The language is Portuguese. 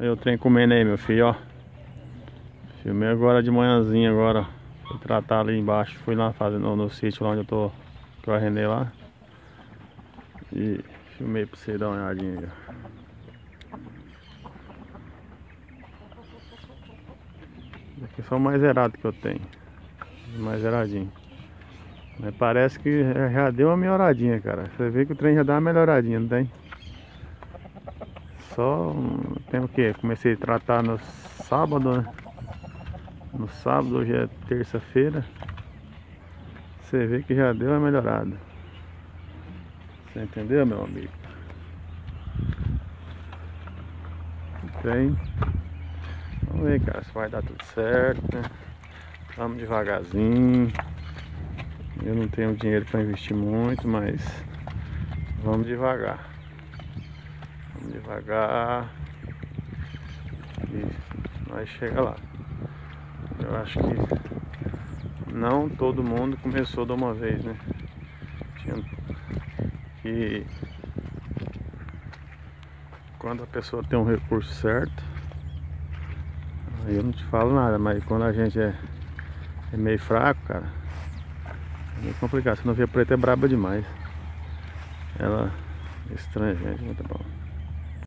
Aí o trem comendo aí, meu filho, ó. Filmei agora de manhãzinha agora. Fui tratar ali embaixo. Fui lá fazendo no, no sítio lá onde eu tô. Que eu arrendei lá. E filmei pra você dar uma olhadinha aí, Aqui é só o mais zerado que eu tenho. Mais zeradinho. Mas parece que já deu uma melhoradinha, cara. Você vê que o trem já dá uma melhoradinha, não tem? Só tem o que? Comecei a tratar no sábado, né? No sábado, hoje é terça-feira. Você vê que já deu uma melhorada. Você entendeu, meu amigo? Trem. Vamos ver, cara, se vai dar tudo certo, né? Vamos devagarzinho. Eu não tenho dinheiro para investir muito, mas vamos devagar. Devagar. E nós chega lá. Eu acho que não todo mundo começou de uma vez, né? Tinha que quando a pessoa tem um recurso certo, aí eu não te falo nada, mas quando a gente é, é meio fraco, cara, é meio complicado. Se não vê preta é braba demais. Ela é estranha, gente. Muito bom.